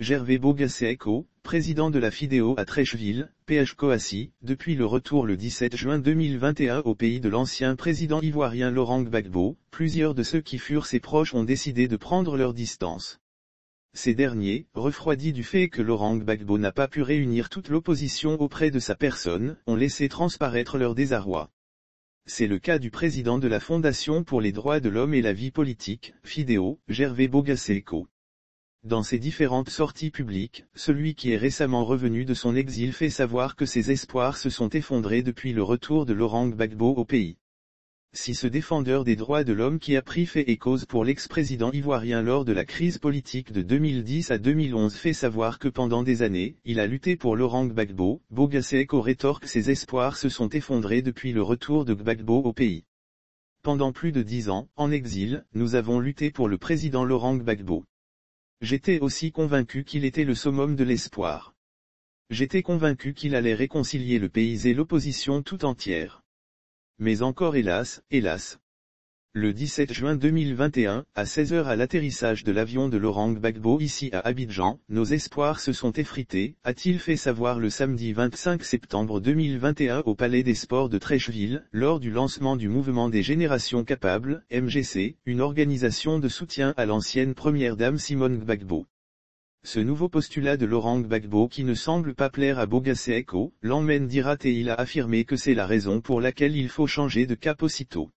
Gervais Bogasséco, président de la FIDEO à Trècheville, PH Coassi, depuis le retour le 17 juin 2021 au pays de l'ancien président ivoirien Laurent Gbagbo, plusieurs de ceux qui furent ses proches ont décidé de prendre leur distance. Ces derniers, refroidis du fait que Laurent Gbagbo n'a pas pu réunir toute l'opposition auprès de sa personne, ont laissé transparaître leur désarroi. C'est le cas du président de la Fondation pour les droits de l'homme et la vie politique, FIDEO, Gervais Bogasséco. Dans ses différentes sorties publiques, celui qui est récemment revenu de son exil fait savoir que ses espoirs se sont effondrés depuis le retour de Laurent Gbagbo au pays. Si ce défendeur des droits de l'homme qui a pris fait et cause pour l'ex-président ivoirien lors de la crise politique de 2010 à 2011 fait savoir que pendant des années, il a lutté pour Laurent Gbagbo, Bogaseko rétorque ses espoirs se sont effondrés depuis le retour de Gbagbo au pays. Pendant plus de dix ans, en exil, nous avons lutté pour le président Laurent Gbagbo. J'étais aussi convaincu qu'il était le summum de l'espoir. J'étais convaincu qu'il allait réconcilier le pays et l'opposition tout entière. Mais encore hélas, hélas. Le 17 juin 2021, à 16h à l'atterrissage de l'avion de Laurent Gbagbo ici à Abidjan, nos espoirs se sont effrités, a-t-il fait savoir le samedi 25 septembre 2021 au Palais des Sports de Trècheville, lors du lancement du mouvement des générations capables, MGC, une organisation de soutien à l'ancienne première dame Simone Gbagbo. Ce nouveau postulat de Laurent Gbagbo qui ne semble pas plaire à Bogasé l'emmène d'Irat et il a affirmé que c'est la raison pour laquelle il faut changer de cap aussitôt.